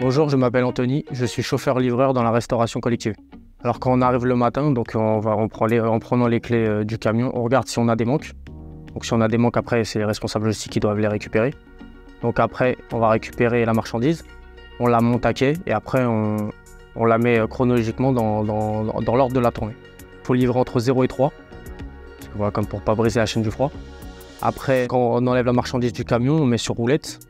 Bonjour, je m'appelle Anthony, je suis chauffeur-livreur dans la restauration collective. Alors quand on arrive le matin, donc on va, en prenant les clés euh, du camion, on regarde si on a des manques. Donc si on a des manques, après c'est les responsables logistiques qui doivent les récupérer. Donc après, on va récupérer la marchandise, on la monte à quai et après on, on la met euh, chronologiquement dans, dans, l'ordre de la tournée. Il faut livrer entre 0 et 3, voilà, comme pour pas briser la chaîne du froid. Après, quand on enlève la marchandise du camion, on met sur roulette.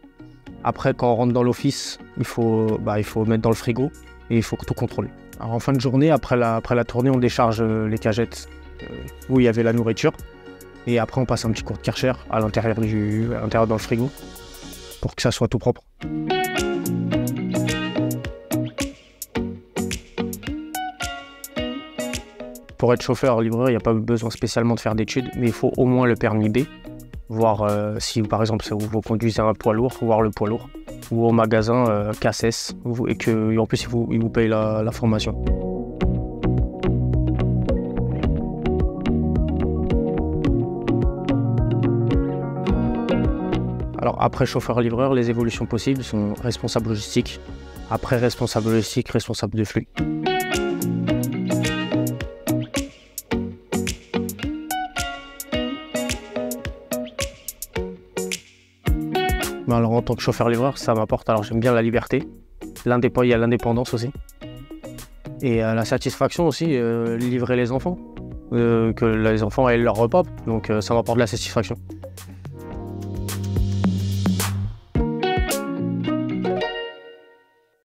Après, quand on rentre dans l'office, il faut, bah, il faut mettre dans le frigo et il faut tout contrôler. Alors, en fin de journée, après la, après la tournée, on décharge euh, les cagettes euh, où il y avait la nourriture. Et après, on passe un petit cours de karcher à l'intérieur, du, à l'intérieur dans le frigo pour que ça soit tout propre. Pour être chauffeur-livreur, il n'y a pas besoin spécialement de faire d'études, mais il faut au moins le permis B. Voir euh, si, par exemple, vous, conduisez un poids lourd, voir le poids lourd. Ou au magasin euh, KSS, et que, en plus, ils vous, ils vous payent la, la formation. Alors, après chauffeur-livreur, les évolutions possibles sont responsable logistique. Après responsable logistique, responsable de flux. Alors en tant que chauffeur-livreur, ça m'apporte. Alors j'aime bien la liberté, il y a l'indépendance aussi. Et euh, la satisfaction aussi, euh, livrer les enfants. Euh, que les enfants aient leur repas. Donc ça m'apporte de la satisfaction.